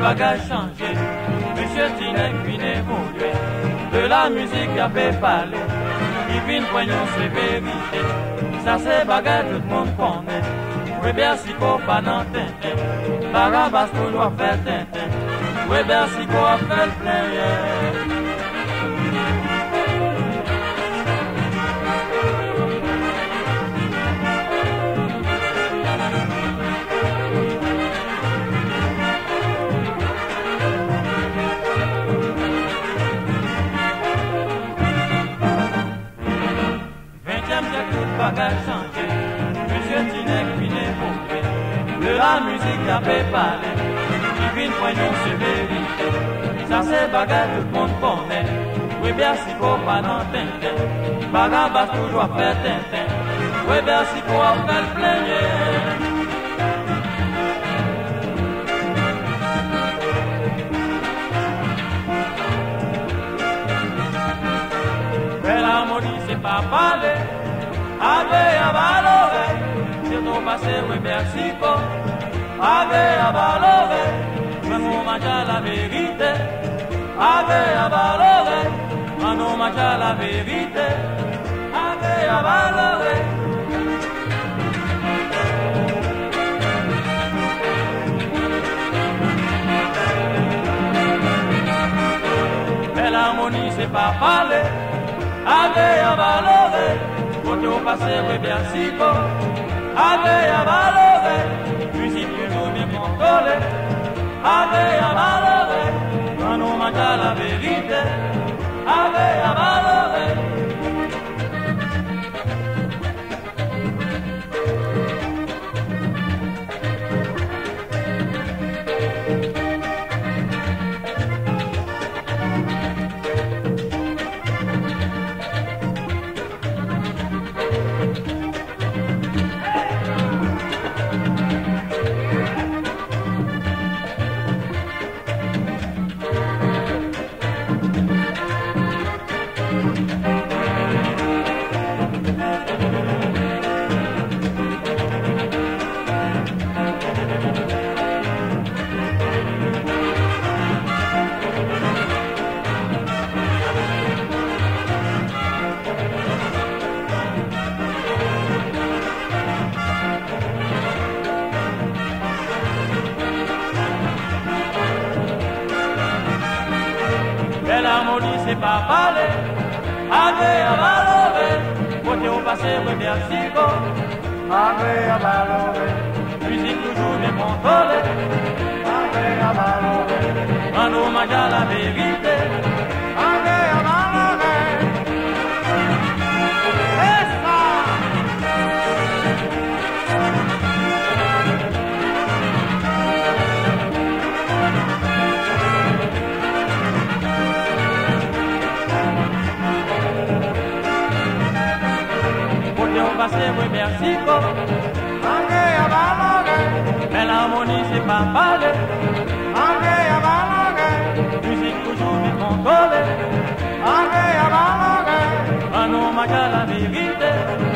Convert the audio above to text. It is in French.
bagages changé. Monsieur Tinek vient évoluer. De la musique a fait parler. Il vient poignon c'est vérité. Ça c'est bagage tout le monde connaît. Oui, bien si qu'on pas. Barabas doit faire Tintin. Bien si qu'on fait le plein. Changé. Monsieur Tinek vient De la musique fait parler. Qui vient poignon sur vérité. Ça c'est bagarre tout le monde connaît. Oui, bien si faut pas dans Tintin. Bagarre toujours faire Tintin. Oui, bien si faut faire plaigner. c'est pas parler. Ave avalove, se to pase we mexico. Ave avalove, manu macha la verite. Ave avalove, manu macha la verite. Ave avalove. L'harmonie c'est pas parler, avec un valeur. Oyo pasé we biasiko Ave ya bala pas parler, ave a valore, côté au passé, bien sigo, passer, oui, merci, Ange à balogue, mais l'harmonie, c'est pas parler. Ange à balogue, musique toujours bien contrôlée. Ange à balogue, un homme à la vérité.